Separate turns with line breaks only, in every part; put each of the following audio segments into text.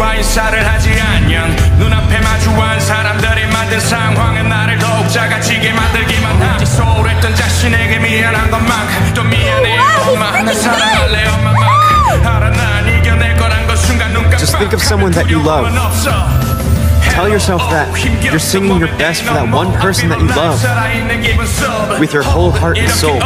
과 인사를 하지 않냐. 눈앞에 마주한 사람들이 만든 상황은 나를 더욱 작아지게 만들기만 하지. 소홀했던 자신에게 미안한 것만.큼 또 미안해. 엄마 나 사랑할래 엄마만큼 알아 난 이겨낼 거란 걸 순간 눈 깜빡
Just think of someone that you love. Tell yourself that you're singing your best for that one person that you love. with your whole heart and soul.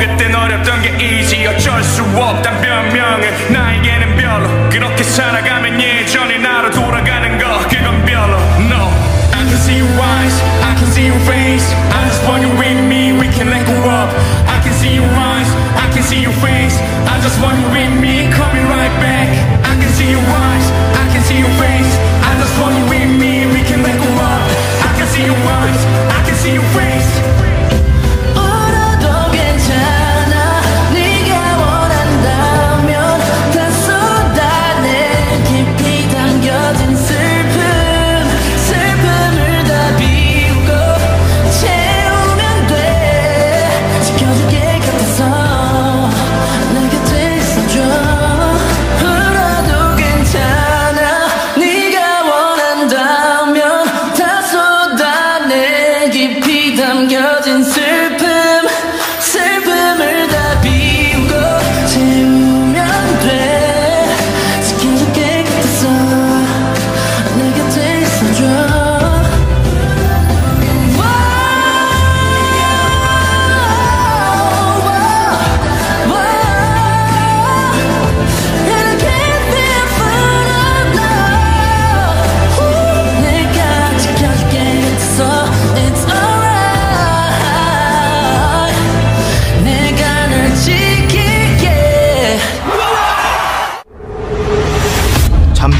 그땐 어렵던 게 이지 어쩔 수 없단 변명은 see your eyes, I can see your face.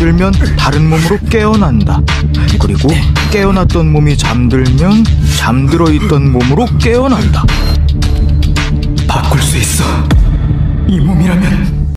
잠들면 다른 몸으로 깨어난다. 그리고 깨어났던 몸이 잠들면 잠들어 있던 몸으로 깨어난다. 바꿀 수 있어. 이 몸이라면